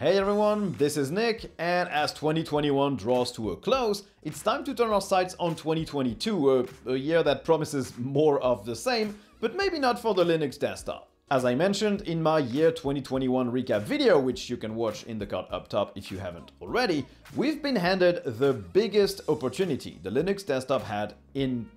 Hey everyone, this is Nick, and as 2021 draws to a close, it's time to turn our sights on 2022, a, a, year that promises more of the same, but maybe not for the Linux desktop. As I mentioned in my year 2021 recap video, which you can watch in the card up top if you haven't already, we've been handed the biggest opportunity the Linux desktop had in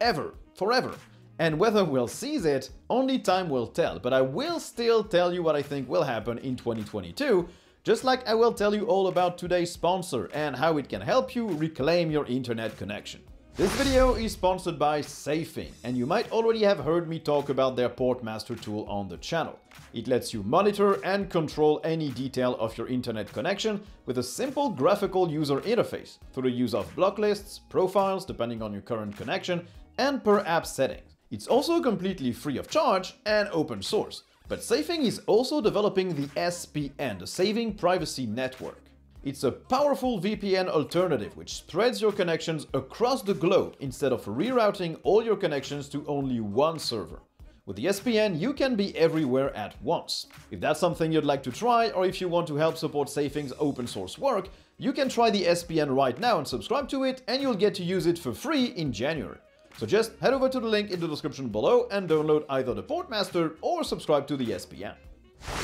ever, forever. And whether we'll seize it, only time will tell, but I will still tell you what I think will happen in 2022, just like I will tell you all about today's sponsor and how it can help you reclaim your internet connection. This video is sponsored by Safing, and you might already have heard me talk about their Portmaster tool on the channel. It lets you monitor and control any detail of your internet connection with a simple graphical user interface through the use of block lists, profiles depending on your current connection, and per app settings. It's also completely free of charge and open source, but Safing is also developing the SPN, the Safing Privacy Network. It's a powerful VPN alternative which spreads your connections across the globe instead of rerouting all your connections to only one server. With the SPN, you can be everywhere at once. If that's something you'd like to try, or if you want to help support Safing's open source work, you can try the SPN right now and subscribe to it, and you'll get to use it for free in January. So just head over to the link in the description below and download either the Portmaster or subscribe to the SPN.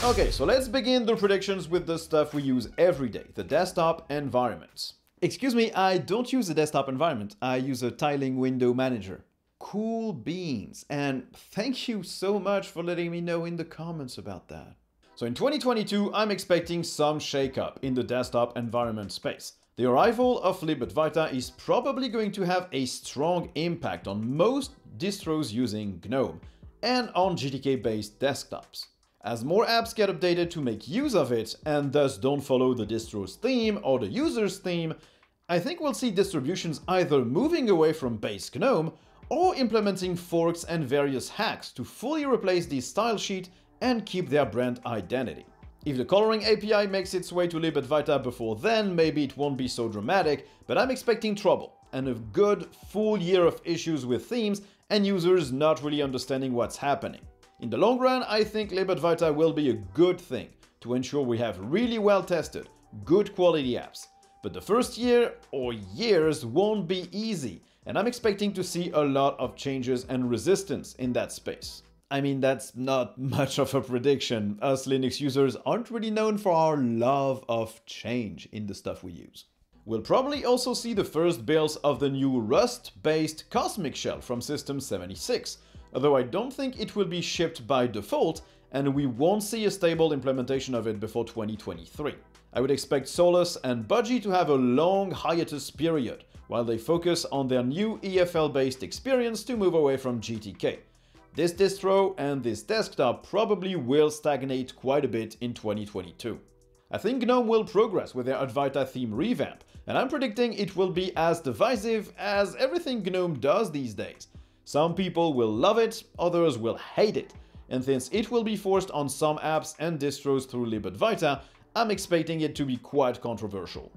Okay, so let's begin the predictions with the stuff we use every day, the desktop environments. Excuse me, I don't use a desktop environment, I use a tiling window manager. Cool beans, and thank you so much for letting me know in the comments about that. So in 2022, I'm expecting some shakeup in the desktop environment space. The arrival of libadwaita is probably going to have a strong impact on most distros using GNOME and on GTK-based desktops. As more apps get updated to make use of it, and thus don't follow the distro's theme or the user's theme, I think we'll see distributions either moving away from base GNOME or implementing forks and various hacks to fully replace the style sheet and keep their brand identity. If the coloring API makes its way to libadwaita before then, maybe it won't be so dramatic, but I'm expecting trouble and a good full year of issues with themes and users not really understanding what's happening. In the long run, I think libadwaita will be a good thing to ensure we have really well tested, good quality apps. But the first year or years won't be easy, and I'm expecting to see a lot of changes and resistance in that space. I mean, that's not much of a prediction. Us Linux users aren't really known for our love of change in the stuff we use. We'll probably also see the first builds of the new Rust-based Cosmic Shell from System 76, although I don't think it will be shipped by default, and we won't see a stable implementation of it before 2023. I would expect Solus and Budgie to have a long hiatus period, while they focus on their new EFL-based experience to move away from GTK. This distro and this desktop probably will stagnate quite a bit in 2022. I think GNOME will progress with their Adwaita theme revamp, and I'm predicting it will be as divisive as everything GNOME does these days. Some people will love it, others will hate it, and since it will be forced on some apps and distros through libadwaita, I'm expecting it to be quite controversial.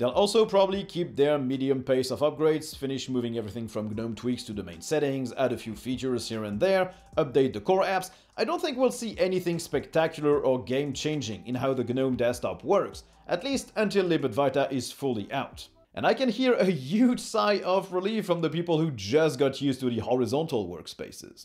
They'll also probably keep their medium pace of upgrades, finish moving everything from GNOME tweaks to the main settings, add a few features here and there, update the core apps. I don't think we'll see anything spectacular or game-changing in how the GNOME desktop works, at least until libadwaita is fully out. And I can hear a huge sigh of relief from the people who just got used to the horizontal workspaces.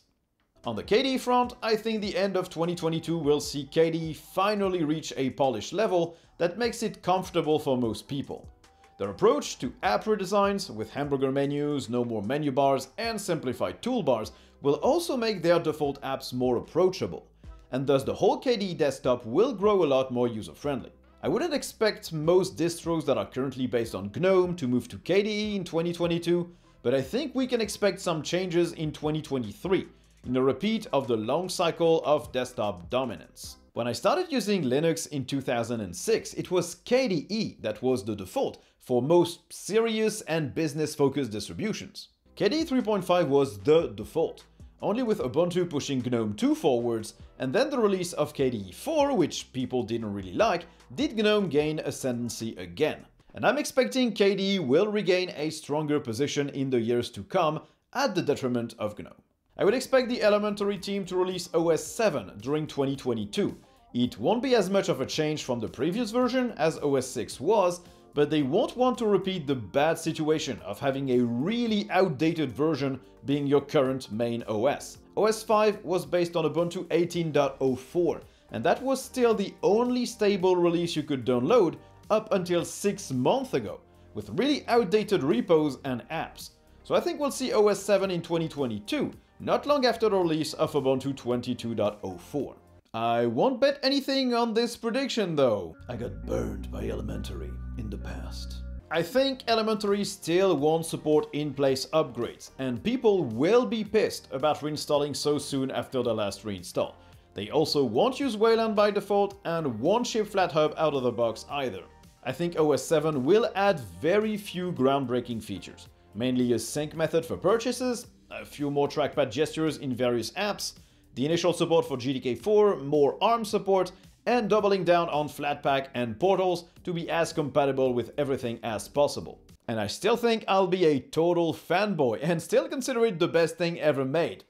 On the KDE front, I think the end of 2022 will see KDE finally reach a polished level that makes it comfortable for most people. Their approach to app redesigns, with hamburger menus, no more menu bars, and simplified toolbars, will also make their default apps more approachable, and thus the whole KDE desktop will grow a lot more user-friendly. I wouldn't expect most distros that are currently based on GNOME to move to KDE in 2022, but I think we can expect some changes in 2023, in a repeat of the long cycle of desktop dominance. When I started using Linux in 2006, it was KDE that was the default for most serious and business-focused distributions. KDE 3.5 was the default, only with Ubuntu pushing GNOME 2 forwards, and then the release of KDE 4, which people didn't really like, did GNOME gain ascendancy again. And I'm expecting KDE will regain a stronger position in the years to come at the detriment of GNOME. I would expect the Elementary team to release OS 7 during 2022, It won't be as much of a change from the previous version as OS 6 was, but they won't want to repeat the bad situation of having a really outdated version being your current main OS. OS 5 was based on Ubuntu 18.04, and that was still the only stable release you could download up until 6 months ago, with really outdated repos and apps. So I think we'll see OS 7 in 2022, not long after the release of Ubuntu 22.04. I won't bet anything on this prediction though. I got burned by Elementary in the past. I think Elementary still won't support in-place upgrades, and people will be pissed about reinstalling so soon after the last reinstall. They also won't use Wayland by default and won't ship FlatHub out of the box either. I think OS 7 will add very few groundbreaking features, mainly a sync method for purchases, a few more trackpad gestures in various apps, the initial support for GTK4, more ARM support, and doubling down on Flatpak and Portals to be as compatible with everything as possible. And I still think I'll be a total fanboy and still consider it the best thing ever made.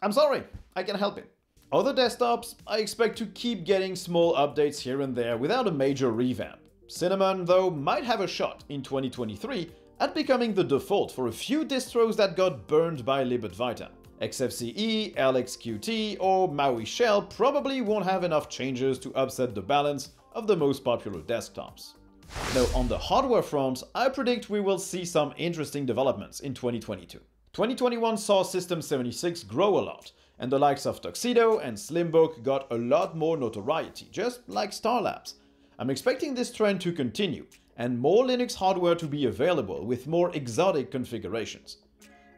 I'm sorry, I can't help it. Other desktops, I expect to keep getting small updates here and there without a major revamp. Cinnamon, though, might have a shot in 2023 at becoming the default for a few distros that got burned by libadwaita. XFCE, LXQT, or Maui Shell probably won't have enough changes to upset the balance of the most popular desktops. Now, on the hardware front, I predict we will see some interesting developments in 2022. 2021 saw System 76 grow a lot, and the likes of Tuxedo and Slimbook got a lot more notoriety, just like Starlabs. I'm expecting this trend to continue, and more Linux hardware to be available with more exotic configurations.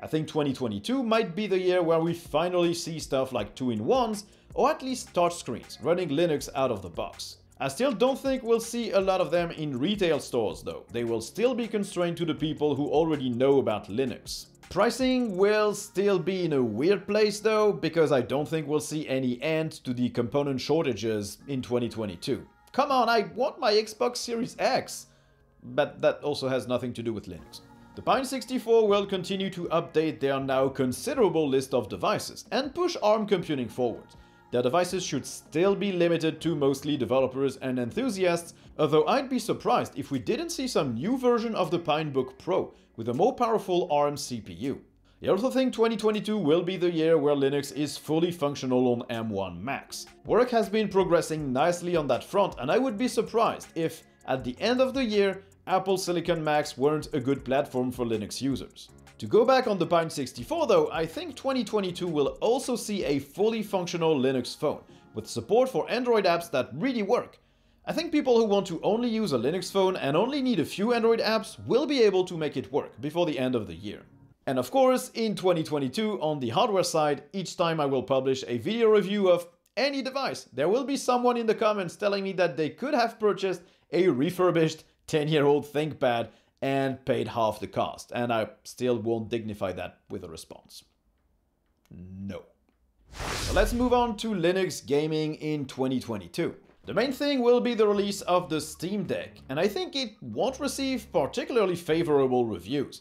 I think 2022 might be the year where we finally see stuff like 2-in-1s, or at least touchscreens, running Linux out of the box. I still don't think we'll see a lot of them in retail stores though, they will still be constrained to the people who already know about Linux. Pricing will still be in a weird place though, because I don't think we'll see any end to the component shortages in 2022. Come on, I want my Xbox Series X! But that also has nothing to do with Linux. The Pine 64 will continue to update their now considerable list of devices and push ARM computing forward. Their devices should still be limited to mostly developers and enthusiasts, although I'd be surprised if we didn't see some new version of the Pinebook Pro with a more powerful ARM CPU. I also think 2022 will be the year where Linux is fully functional on M1 Max. Work has been progressing nicely on that front and I would be surprised if, at the end of the year, Apple Silicon Macs weren't a good platform for Linux users. To go back on the Pine 64 though, I think 2022 will also see a fully functional Linux phone, with support for Android apps that really work. I think people who want to only use a Linux phone and only need a few Android apps will be able to make it work before the end of the year. And of course, in 2022, on the hardware side, each time I will publish a video review of any device, there will be someone in the comments telling me that they could have purchased a refurbished 10 year old ThinkPad and paid half the cost. And I still won't dignify that with a response. No. So let's move on to Linux gaming in 2022. The main thing will be the release of the Steam Deck, and I think it won't receive particularly favorable reviews.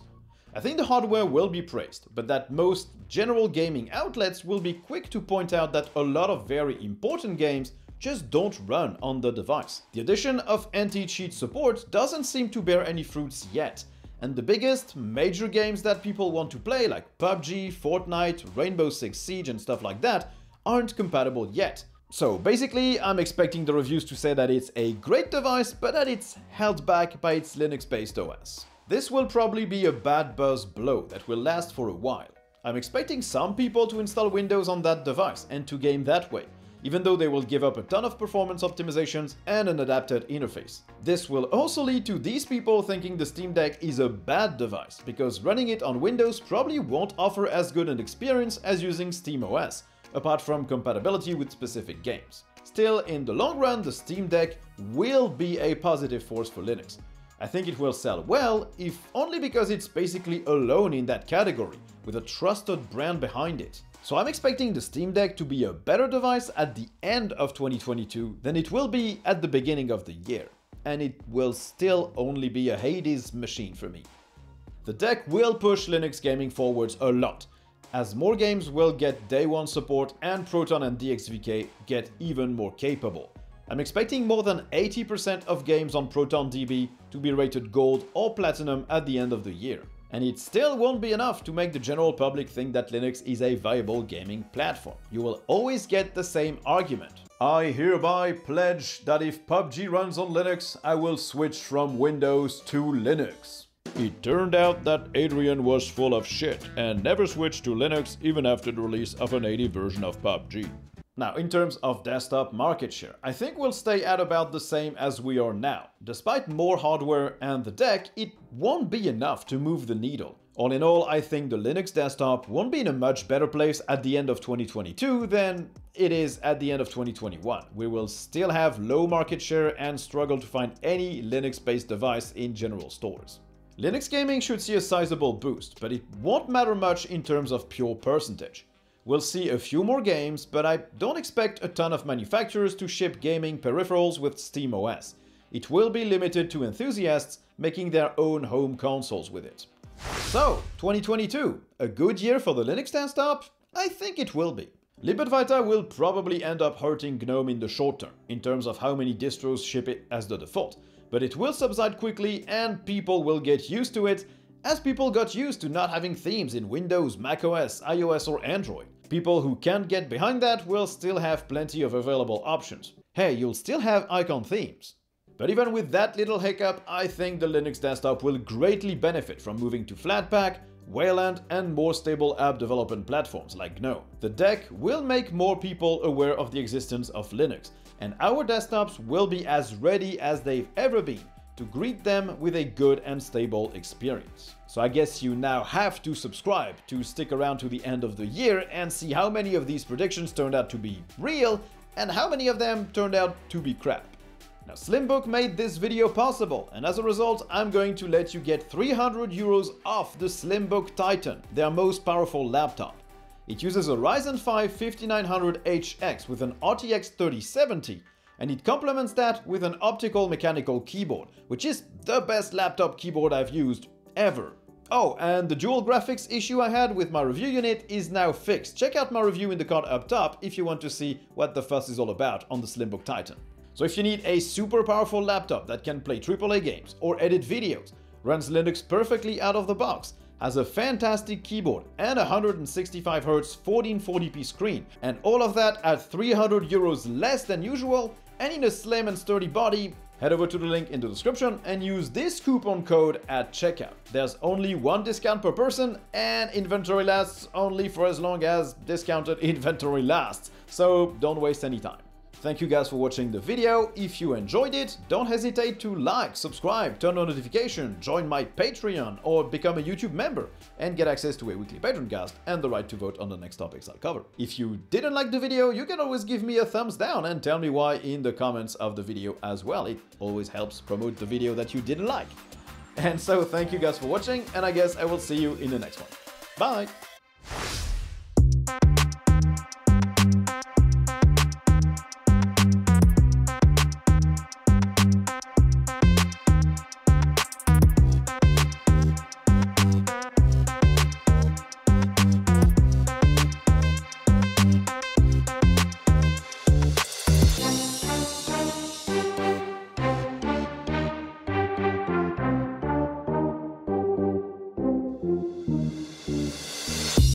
I think the hardware will be praised, but that most general gaming outlets will be quick to point out that a lot of very important games just don't run on the device. The addition of anti-cheat support doesn't seem to bear any fruits yet, and the biggest major games that people want to play like PUBG, Fortnite, Rainbow Six Siege and stuff like that aren't compatible yet. So basically, I'm expecting the reviews to say that it's a great device, but that it's held back by its Linux-based OS. This will probably be a bad buzz blow that will last for a while. I'm expecting some people to install Windows on that device and to game that way, even though they will give up a ton of performance optimizations and an adapted interface. This will also lead to these people thinking the Steam Deck is a bad device, because running it on Windows probably won't offer as good an experience as using SteamOS, apart from compatibility with specific games. Still, in the long run, the Steam Deck will be a positive force for Linux. I think it will sell well, if only because it's basically alone in that category, with a trusted brand behind it. So I'm expecting the Steam Deck to be a better device at the end of 2022 than it will be at the beginning of the year. And it will still only be a Hades machine for me. The deck will push Linux gaming forwards a lot, as more games will get day one support and Proton and DXVK get even more capable. I'm expecting more than 80% of games on ProtonDB to be rated gold or platinum at the end of the year. And it still won't be enough to make the general public think that Linux is a viable gaming platform. You will always get the same argument. I hereby pledge that if PUBG runs on Linux, I will switch from Windows to Linux. It turned out that Adrian was full of shit and never switched to Linux even after the release of an 80 version of PUBG. Now, in terms of desktop market share, I think we'll stay at about the same as we are now. Despite more hardware and the deck, it won't be enough to move the needle. All in all, I think the Linux desktop won't be in a much better place at the end of 2022 than it is at the end of 2021. We will still have low market share and struggle to find any Linux-based device in general stores. Linux gaming should see a sizable boost, but it won't matter much in terms of pure percentage. We'll see a few more games, but I don't expect a ton of manufacturers to ship gaming peripherals with SteamOS. It will be limited to enthusiasts making their own home consoles with it. So, 2022, a good year for the Linux desktop? I think it will be. libadwaita will probably end up hurting GNOME in the short term, in terms of how many distros ship it as the default, but it will subside quickly and people will get used to it as people got used to not having themes in Windows, macOS, iOS or Android. People who can't get behind that will still have plenty of available options. Hey, you'll still have icon themes. But even with that little hiccup, I think the Linux desktop will greatly benefit from moving to Flatpak, Wayland and more stable app development platforms like GNOME. The deck will make more people aware of the existence of Linux, and our desktops will be as ready as they've ever been to greet them with a good and stable experience. So I guess you now have to subscribe to stick around to the end of the year and see how many of these predictions turned out to be real and how many of them turned out to be crap. Now Slimbook made this video possible and as a result I'm going to let you get 300 euros off the Slimbook Titan, their most powerful laptop. It uses a Ryzen 5 5900HX with an RTX 3070 and it complements that with an optical mechanical keyboard, which is the best laptop keyboard I've used ever. Oh, and the dual graphics issue I had with my review unit is now fixed. Check out my review in the card up top if you want to see what the fuss is all about on the Slimbook Titan. So if you need a super powerful laptop that can play AAA games or edit videos, runs Linux perfectly out of the box, has a fantastic keyboard and a 165Hz 1440p screen, and all of that at 300 euros less than usual, and in a slim and sturdy body, head over to the link in the description and use this coupon code at checkout. There's only one discount per person and inventory lasts only for as long as discounted inventory lasts, so don't waste any time. Thank you guys for watching the video. If you enjoyed it, don't hesitate to like, subscribe, turn on notification, join my Patreon, or become a YouTube member and get access to a weekly Patreon cast and the right to vote on the next topics I'll cover. If you didn't like the video, you can always give me a thumbs down and tell me why in the comments of the video as well. It always helps promote the video that you didn't like. And so thank you guys for watching, and I guess I will see you in the next one. Bye!